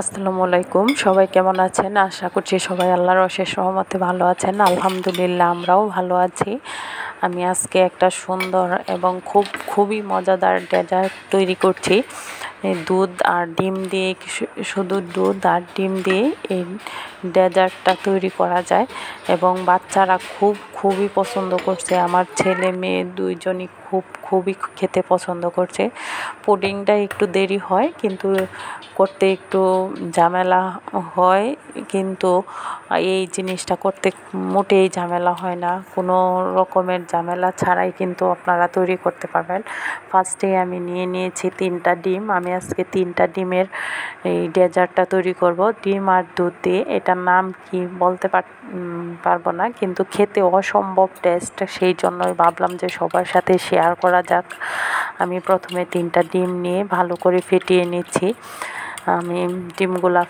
আসসালামু আলাইকুম। সবাই কেমন আছেন? আশা করছি সবাই আল্লাহর অশেষ সহমতে ভালো আছেন। আলহামদুলিল্লাহ, আমরাও ভালো আছি। আমি আজকে একটা সুন্দর এবং খুব, খুবই মজাদার ডেজার্ট তৈরি করছি। দুধ আর ডিম দিয়ে শুধু দুধ আর ডিম দিয়ে এই ডেজার্টটা তৈরি করা যায় এবং বাচ্চারা খুব, খুবই পছন্দ করছে। আমার ছেলে, মেয়ে দুইজনই খুব, খুবই খেতে পছন্দ করছে। পুডিংটা একটু দেরি হয়, কিন্তু করতে একটু ঝামেলা হয়, কিন্তু এই জিনিসটা করতে মোটেই ঝামেলা হয় না। কোনো রকমের ঝামেলা ছাড়াই কিন্তু আপনারা তৈরি করতে পারবেন। ফার্স্টে আমি নিয়ে নিয়েছি তিনটা ডিম। আমি আজকে তিনটা ডিমের এই ডেজার্টটা তৈরি করব। ডিম আর দুধ দিয়ে। এটার নাম কি বলতে পারব না, কিন্তু খেতে অসম্ভব টেস্ট সেই জন্যই ভাবলাম যে সবার সাথে শেয়ার করা যাক। আমি প্রথমে তিনটা ডিম নিয়ে ভালো করে ফেটিয়ে নিচ্ছি। আমি ডিমগুলা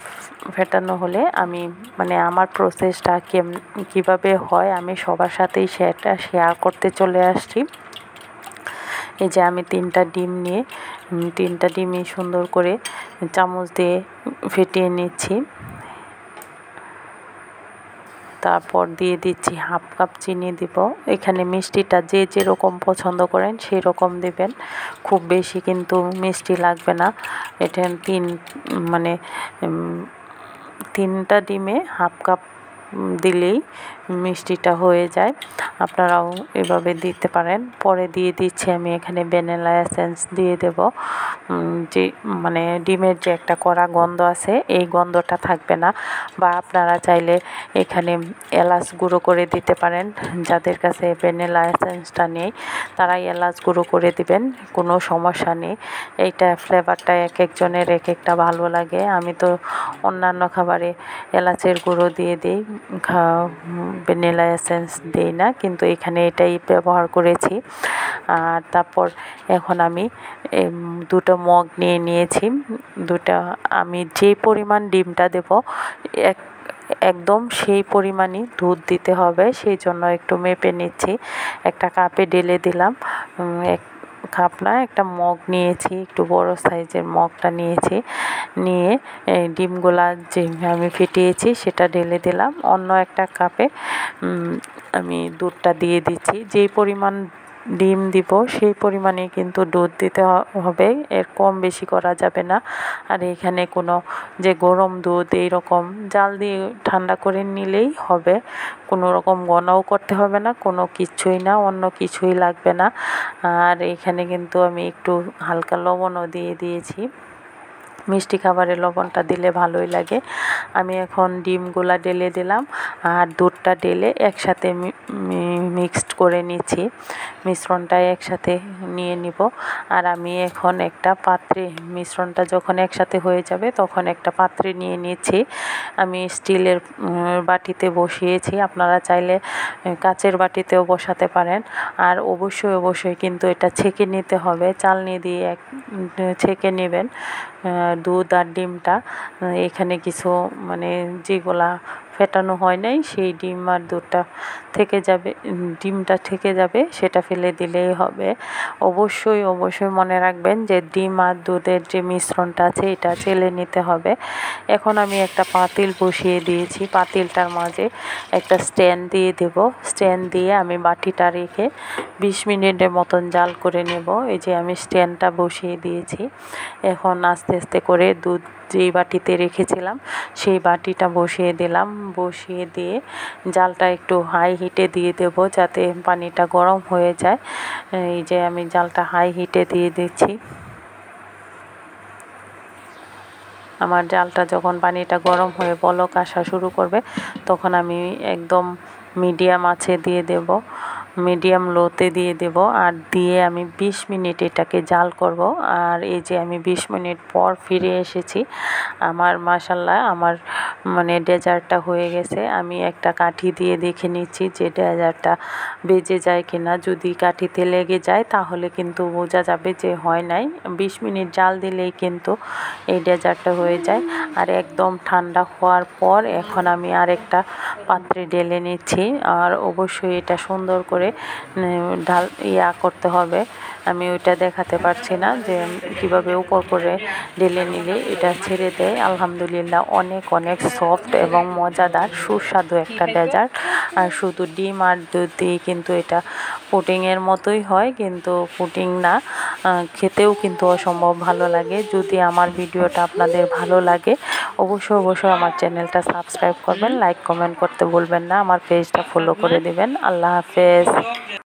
ফেটানো হলে আমি মানে আমার প্রসেসটা কেম, কীভাবে হয় আমি সবার সাথেই সেটা শেয়ার করতে চলে আসছি। এই যে আমি তিনটা ডিম নিয়ে তিনটা ডিমই সুন্দর করে চামচ দিয়ে ফেটিয়ে নিচ্ছি। তারপর দিয়ে দিচ্ছি হাফ কাপ চিনি দিব। এখানে মিষ্টিটা যে যেরকম পছন্দ করেন সেই রকম দেবেন। খুব বেশি কিন্তু মিষ্টি লাগবে না। এটা তিন মানে তিনটা ডিমে হাফ কাপ দিলেই মিষ্টিটা হয়ে যায়। আপনারাও এভাবে দিতে পারেন। পরে দিয়ে দিচ্ছি আমি এখানে ভ্যানিলা এসেন্স দিয়ে দেব। যে মানে ডিমের যে একটা কড়া গন্ধ আছে, এই গন্ধটা থাকবে না। বা আপনারা চাইলে এখানে এলাচ গুঁড়ো করে দিতে পারেন। যাদের কাছে ভ্যানিলা এসেন্সটা নেই তারাই এলাচ গুঁড়ো করে দিবেন। কোনো সমস্যা নেই। এইটা ফ্লেভারটা এক একজনের এক একটা ভালো লাগে। আমি তো অন্যান্য খাবারে এলাচের গুঁড়ো দিয়ে দিই। ভ্যানিলা এসেন্স দিই না, কিন্তু এখানে এটাই ব্যবহার করেছি। আর তারপর এখন আমি দুটো মগ নিয়ে নিয়েছি। দুটা আমি যে পরিমাণ ডিমটা দেব, এক, একদম সেই পরিমাণই দুধ দিতে হবে, সেই জন্য একটু মেপে নিচ্ছি। একটা কাপে ঢেলে দিলাম এক না একটা মগ নিয়েছি, একটু বড় সাইজের মগটা নিয়েছি। নিয়ে ডিমগুলা যে আমি ফেটিয়েছি, সেটা ঢেলে দিলাম। অন্য একটা কাপে আমি দুধটা দিয়ে দিচ্ছি। যেই পরিমাণ ডিম দিব, সেই পরিমাণে কিন্তু দুধ দিতে হবে। এর কম বেশি করা যাবে না। আর এখানে কোনো যে গরম দুধ এই রকম জাল দিয়ে ঠান্ডা করে নিলেই হবে। কোনো রকম গনাও করতে হবে না, কোনো কিছুই না, অন্য কিছুই লাগবে না। আর এখানে কিন্তু আমি একটু হালকা লবণও দিয়ে দিয়েছি। মিষ্টি খাবারে লবণটা দিলে ভালোই লাগে। আমি এখন ডিমগুলা ডেলে দিলাম আর দুধটা ডেলে একসাথে মিক্সড করে নিচ্ছি। মিশ্রণটা একসাথে নিয়ে নিব। আর আমি এখন একটা পাত্রে, মিশ্রণটা যখন একসাথে হয়ে যাবে তখন একটা পাত্রে নিয়ে নিচ্ছি। আমি স্টিলের বাটিতে বসিয়েছি। আপনারা চাইলে কাচের বাটিতেও বসাতে পারেন। আর অবশ্যই অবশ্যই কিন্তু এটা ছেঁকে নিতে হবে। চালনি দিয়ে এক ছেঁকে নেবেন। দুধ আর ডিমটা এখানে কিছু মানে যেগুলা ফেটানো হয় নাই, সেই ডিম আর দুধটা থেকে যাবে ডিমটা থেকে যাবে, সেটা ফেলে দিলেই হবে। অবশ্যই অবশ্যই মনে রাখবেন যে ডিম আর দুধের যে মিশ্রণটা আছে, এটা চেলে নিতে হবে। এখন আমি একটা পাতিল বসিয়ে দিয়েছি, পাতিলটার মাঝে একটা স্ট্যান্ড দিয়ে দেব। স্ট্যান্ড দিয়ে আমি বাটিটা রেখে বিশ মিনিটের মতন জাল করে নেব। এই যে আমি স্ট্যান্ডটা বসিয়ে দিয়েছি। এখন আস্তে আস্তে করে দুধ যেই বাটিতে রেখেছিলাম, সেই বাটিটা বসিয়ে দিলাম। বসিয়ে দিয়ে জালটা একটু হাই হিটে দিয়ে দেব যাতে পানিটা গরম হয়ে যায়। এই যে আমি জালটা হাই হিটে দিয়ে দিচ্ছি। আমার জালটা যখন পানিটা গরম হয়ে বলক আসা শুরু করবে, তখন আমি একদম মিডিয়াম আছে দিয়ে দেব। মিডিয়াম লোতে দিয়ে দেব আর দিয়ে আমি ২০ মিনিট এটাকে জাল করব। আর এই যে আমি ২০ মিনিট পর ফিরে এসেছি, আমার মাসাল্লাহ আমার মানে ডেজার্টটা হয়ে গেছে। আমি একটা কাঠি দিয়ে দেখে নিচ্ছি যে ডেজার্টটা বেজে যায় কিনা। যদি কাঠিতে লেগে যায় তাহলে কিন্তু বোঝা যাবে যে হয় নাই। ২০ মিনিট জাল দিলেই কিন্তু এই ডেজার্টটা হয়ে যায়। আর একদম ঠান্ডা হওয়ার পর এখন আমি আরেকটা পাত্রে ঢেলে নিচ্ছি। আর অবশ্যই এটা সুন্দর করে করে ঢাল ইয়া করতে হবে। আমি ওইটা দেখাতে পারছি না যে কীভাবে উপর করে ঢেলে নিলে এটা ছেড়ে দেয়। আলহামদুলিল্লাহ অনেক অনেক সফট এবং মজাদার সুস্বাদু একটা ডেজার্ট আর শুধু ডিম আর দুধ দিয়ে কিন্তু এটা পুডিংয়ের মতোই হয় কিন্তু পুডিং না খেতেও কিন্তু অসম্ভব ভালো লাগে। যদি আমার ভিডিওটা আপনাদের ভালো লাগে অবশ্যই অবশ্যই আমার চ্যানেলটা সাবস্ক্রাইব করবেন লাইক কমেন্ট করতে ভুলবেন না, আমার পেজটা ফলো করে দিবেন। আল্লাহ হাফেজ।